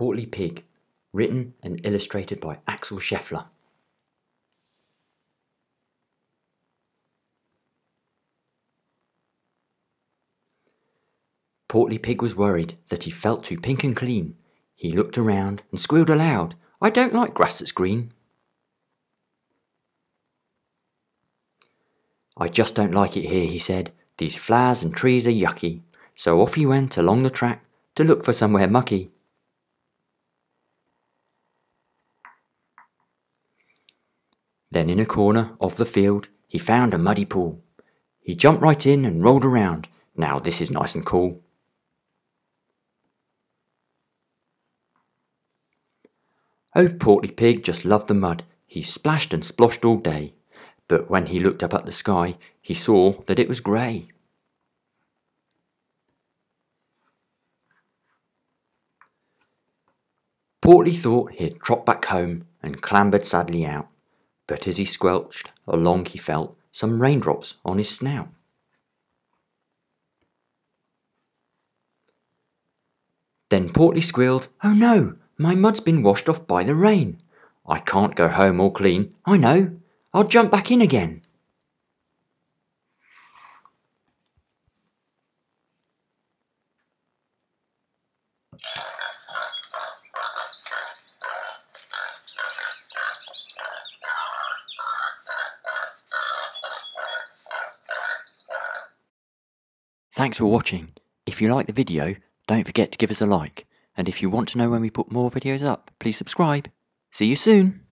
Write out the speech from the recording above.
Portly Pig, written and illustrated by Axel Scheffler. Portly Pig was worried that he felt too pink and clean. He looked around and squealed aloud, I don't like grass that's green. I just don't like it here, he said. These flowers and trees are yucky. So off he went along the track to look for somewhere mucky. Then in a corner of the field he found a muddy pool. He jumped right in and rolled around. Now this is nice and cool. Oh, Portly Pig just loved the mud. He splashed and splashed all day. But when he looked up at the sky, he saw that it was grey. Portly thought he'd trot back home and clambered sadly out, but as he squelched along he felt some raindrops on his snout. Then Portly squealed, Oh no, my mud's been washed off by the rain. I can't go home all clean, I know, I'll jump back in again. Thanks for watching. If you like the video, don't forget to give us a like. And if you want to know when we put more videos up, please subscribe. See you soon!